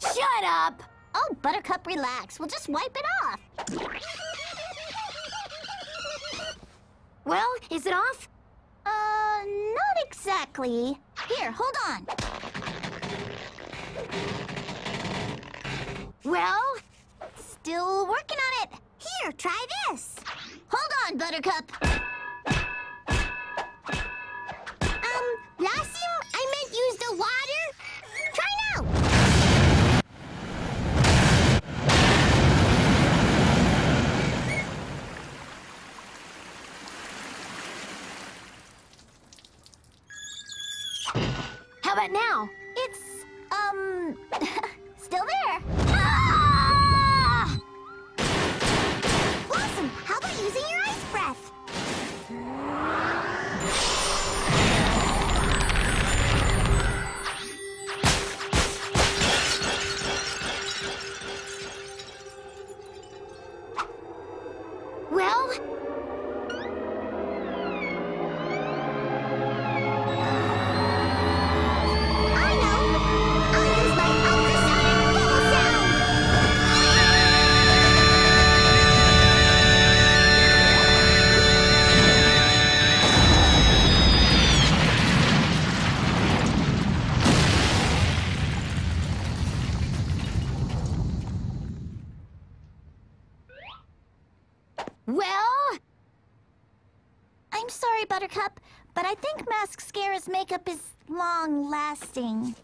Shut up! Oh, Buttercup, relax. We'll just wipe it off. Well, is it off? Uh, not exactly. Here, hold on. Well, Still working on it. Here, try this. Hold on, Buttercup. How about now? It's, um, still there. Ah! Blossom, how about using your ice breath? Well, well, I'm sorry, Buttercup, but I think Mask Scara's makeup is long-lasting.